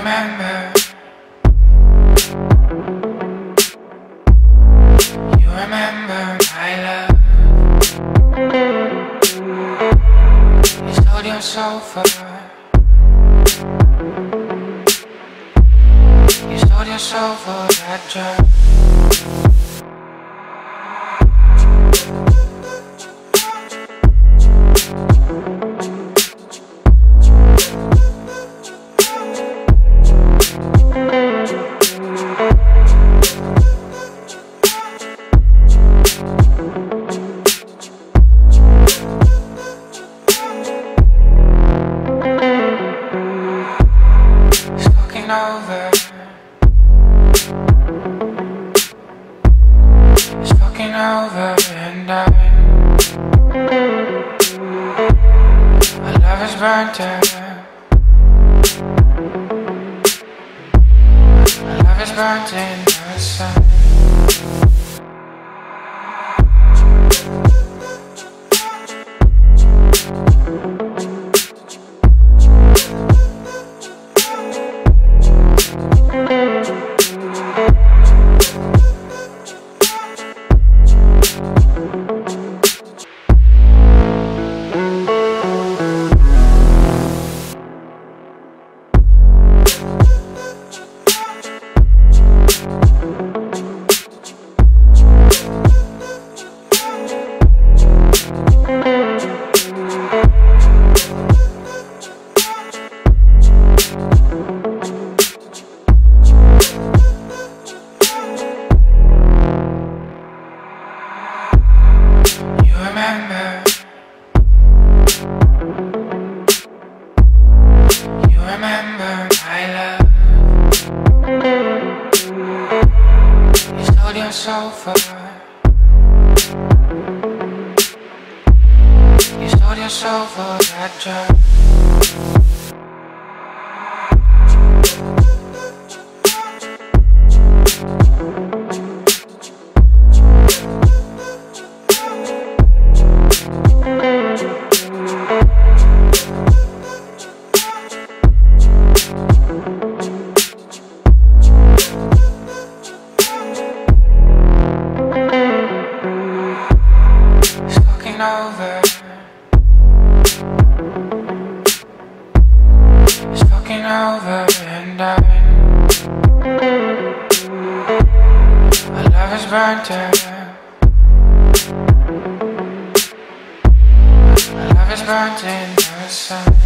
remember. You remember my love. You stole your soul for. You stole your soul for that drug. Burnt love is burnt in the sun Soul for You sold your soul for that job It's fucking over and I My love is burnt out My love is burnt in the sun